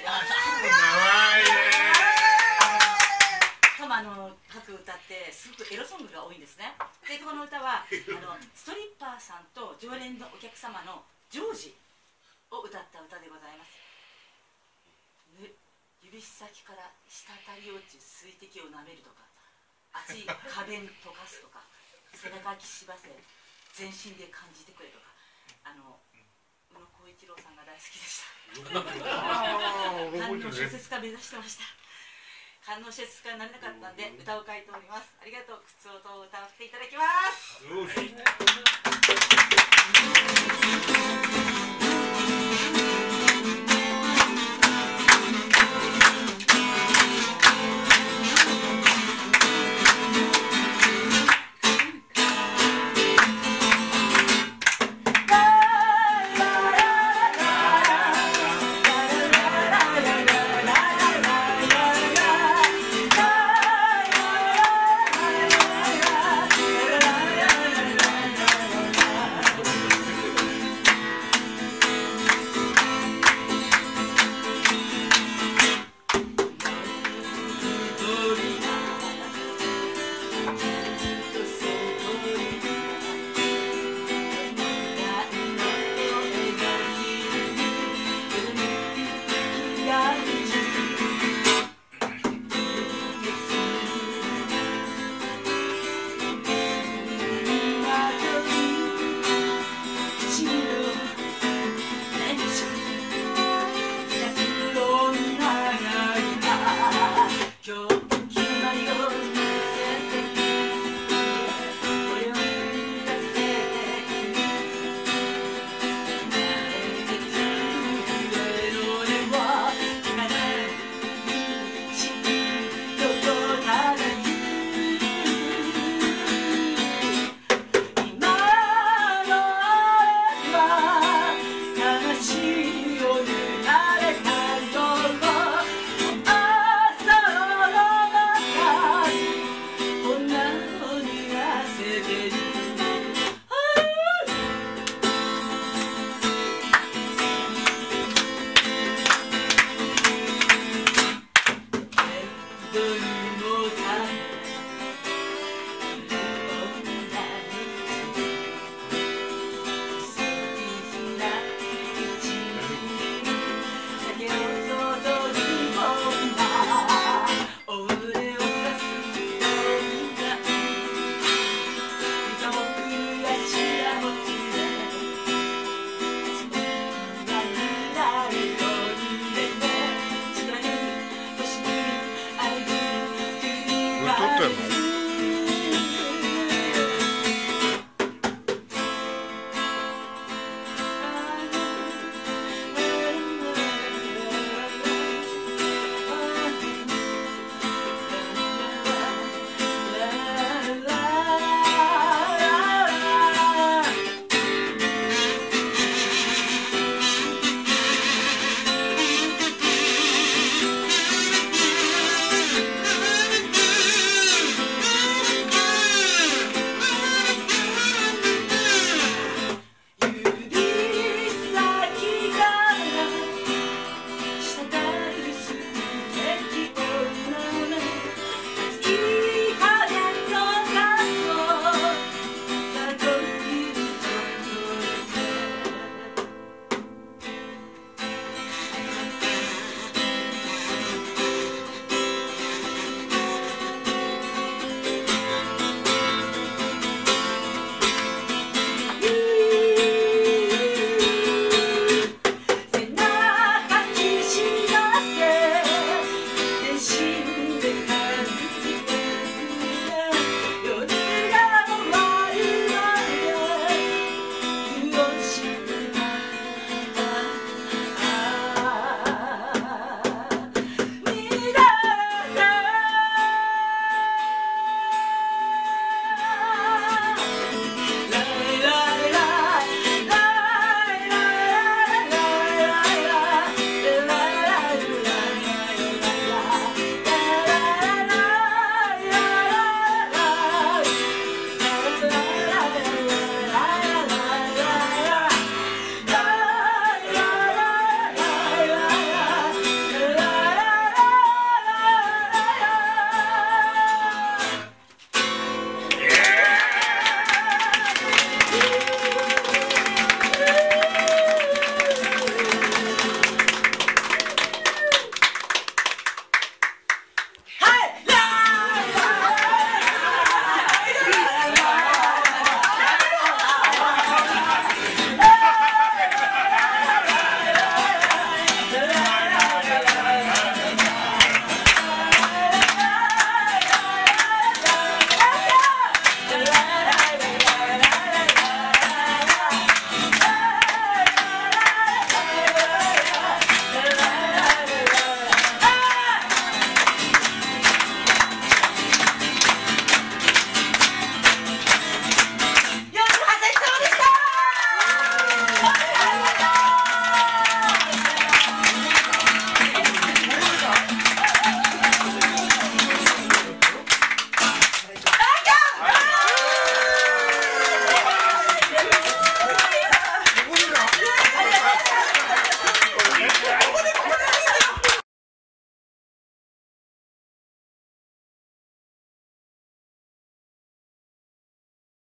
ください多分あの各歌ってすごくエロソングが多いんですねでこの歌はあのストリッパーさんと常連のお客様のジョージを歌った歌でございます指先から滴り落ち水滴を舐めるとか熱い花弁溶かすとか背中きしばせ全身で感じてくれとかあの宇野浩一郎さんが大好きでしたの小説家目指してました。観音小説家になれなかったんで歌を書いております。ありがとう。靴音を歌わせていただきます、はい。